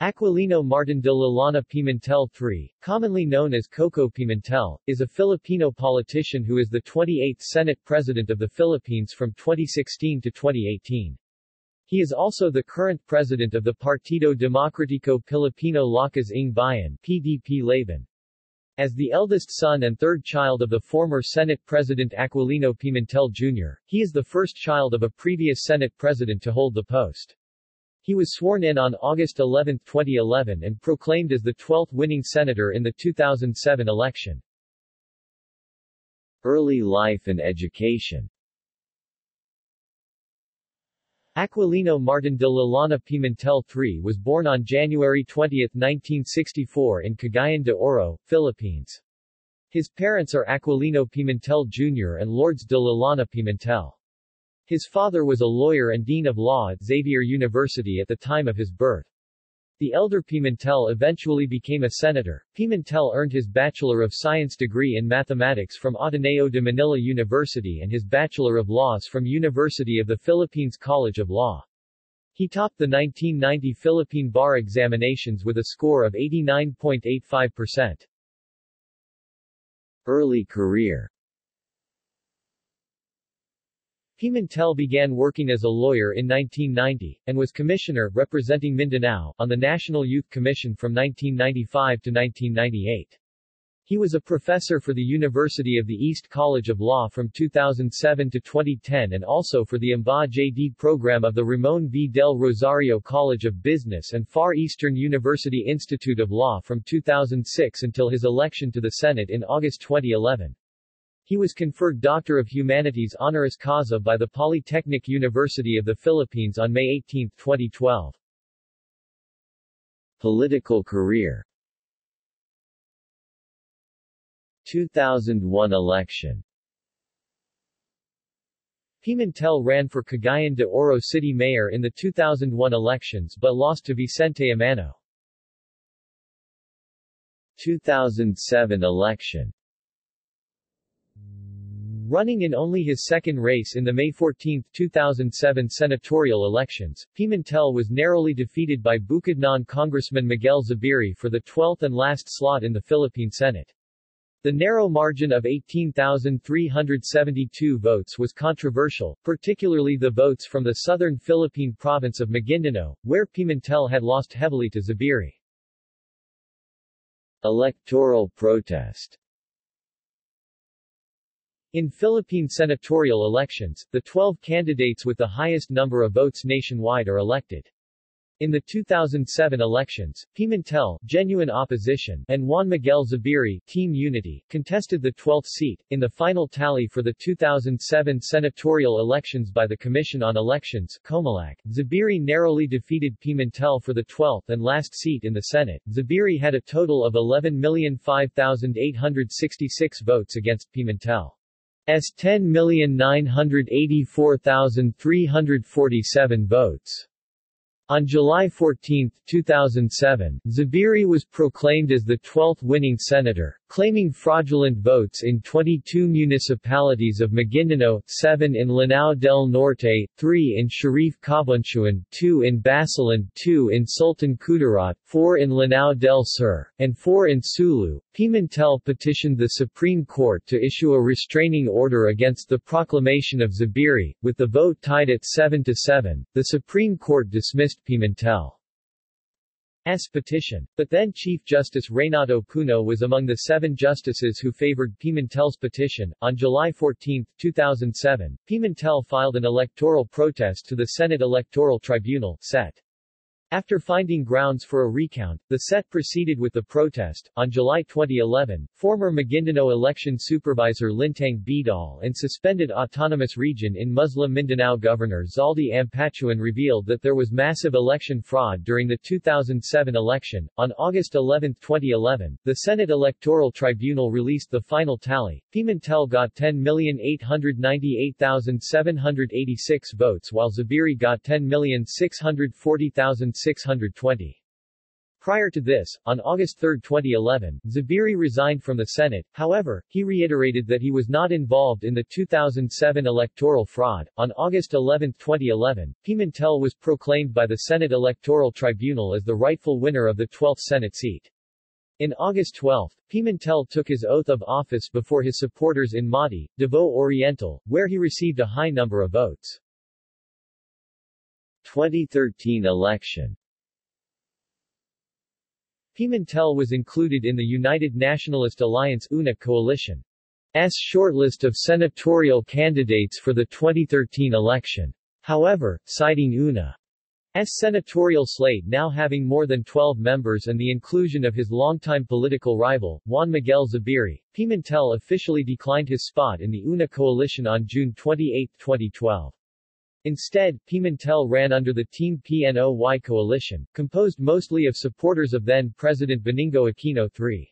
Aquilino Martin de la Llana Pimentel III, commonly known as Koko Pimentel, is a Filipino politician who is the 28th Senate President of the Philippines from 2016 to 2018. He is also the current president of the Partido Demokratiko Pilipino Lakas ng Bayan PDP Laban. As the eldest son and third child of the former Senate President Aquilino Pimentel Jr., he is the first child of a previous Senate President to hold the post. He was sworn in on August 11, 2011 and proclaimed as the 12th winning senator in the 2007 election. Early life and education Aquilino Martin de la Llana Pimentel III was born on January 20, 1964 in Cagayan de Oro, Philippines. His parents are Aquilino Pimentel Jr. and Lourdes de la Llana Pimentel. His father was a lawyer and dean of law at Xavier University at the time of his birth. The elder Pimentel eventually became a senator. Pimentel earned his Bachelor of Science degree in mathematics from Ateneo de Manila University and his Bachelor of Laws from University of the Philippines College of Law. He topped the 1990 Philippine bar examinations with a score of 89.85%. Early career Pimentel began working as a lawyer in 1990, and was commissioner, representing Mindanao, on the National Youth Commission from 1995 to 1998. He was a professor for the University of the East College of Law from 2007 to 2010 and also for the MBA JD program of the Ramon V. del Rosario College of Business and Far Eastern University Institute of Law from 2006 until his election to the Senate in August 2011. He was conferred Doctor of Humanities honoris causa by the Polytechnic University of the Philippines on May 18, 2012. Political career 2001 election Pimentel ran for Cagayan de Oro City Mayor in the 2001 elections but lost to Vicente Emano. 2007 election Running in only his second race in the May 14, 2007 senatorial elections, Pimentel was narrowly defeated by Bukidnon Congressman Miguel Zubiri for the 12th and last slot in the Philippine Senate. The narrow margin of 18,372 votes was controversial, particularly the votes from the southern Philippine province of Maguindanao, where Pimentel had lost heavily to Zubiri. Electoral protest in Philippine senatorial elections, the 12 candidates with the highest number of votes nationwide are elected. In the 2007 elections, Pimentel, Genuine Opposition, and Juan Miguel Zubiri, Team Unity, contested the 12th seat. In the final tally for the 2007 senatorial elections by the Commission on Elections, Comelec, Zubiri narrowly defeated Pimentel for the 12th and last seat in the Senate. Zubiri had a total of 11,005,866 votes against Pimentel. S 10,984,347 votes. On July 14, 2007, Zubiri was proclaimed as the 12th winning senator, claiming fraudulent votes in 22 municipalities of Maguindanao, 7 in Lanao del Norte, 3 in Sharif Kabunsuan, 2 in Basilan, 2 in Sultan Kudarat, 4 in Lanao del Sur, and 4 in Sulu. Pimentel petitioned the Supreme Court to issue a restraining order against the proclamation of Zubiri, with the vote tied at 7 to 7. The Supreme Court dismissed Pimentel. S. petition. But then Chief Justice Renato Puno was among the seven justices who favored Pimentel's petition. On July 14, 2007, Pimentel filed an electoral protest to the Senate Electoral Tribunal, SET. After finding grounds for a recount, the SET proceeded with the protest. On July 2011, former Maguindanao election supervisor Lintang Bedol and suspended autonomous region in Muslim Mindanao Governor Zaldy Ampatuan revealed that there was massive election fraud during the 2007 election. On August 11, 2011, the Senate Electoral Tribunal released the final tally. Pimentel got 10,898,786 votes while Zubiri got 10,640,000 620. Prior to this, on August 3, 2011, Zubiri resigned from the Senate, however, he reiterated that he was not involved in the 2007 electoral fraud. On August 11, 2011, Pimentel was proclaimed by the Senate Electoral Tribunal as the rightful winner of the 12th Senate seat. In August 12, Pimentel took his oath of office before his supporters in Mati, Davao Oriental, where he received a high number of votes. 2013 election Pimentel was included in the United Nationalist Alliance UNA coalition's shortlist of senatorial candidates for the 2013 election. However, citing UNA's senatorial slate now having more than 12 members and the inclusion of his longtime political rival, Juan Miguel Zubiri, Pimentel officially declined his spot in the UNA coalition on June 28, 2012. Instead, Pimentel ran under the Team PNOY coalition, composed mostly of supporters of then-President Benigno Aquino III.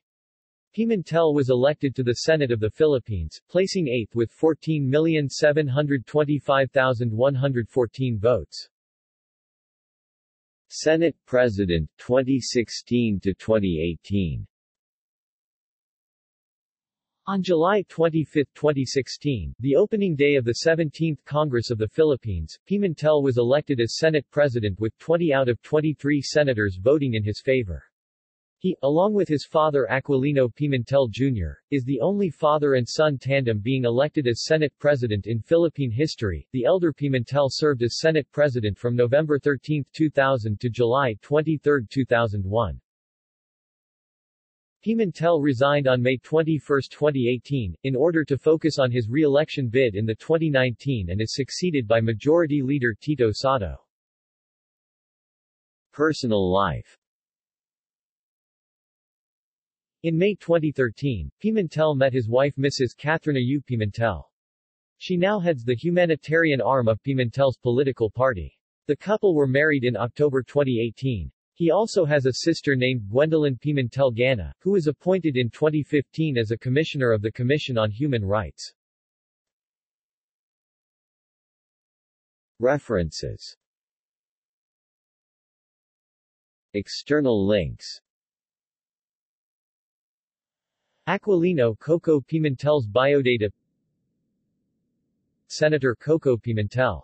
Pimentel was elected to the Senate of the Philippines, placing eighth with 14,725,114 votes. Senate President 2016 to 2018 on July 25, 2016, the opening day of the 17th Congress of the Philippines, Pimentel was elected as Senate President with 20 out of 23 senators voting in his favor. He, along with his father Aquilino Pimentel Jr., is the only father and son tandem being elected as Senate President in Philippine history. The elder Pimentel served as Senate President from November 13, 2000 to July 23, 2001. Pimentel resigned on May 21, 2018, in order to focus on his re-election bid in the 2019 and is succeeded by Majority Leader Tito Sotto. Personal life In May 2013, Pimentel met his wife Mrs. Kathryna Yu Pimentel. She now heads the humanitarian arm of Pimentel's political party. The couple were married in October 2018. He also has a sister named Gwendolyn Pimentel Gana, who was appointed in 2015 as a commissioner of the Commission on Human Rights. References External links Aquilino Koko Pimentel's biodata Senator Koko Pimentel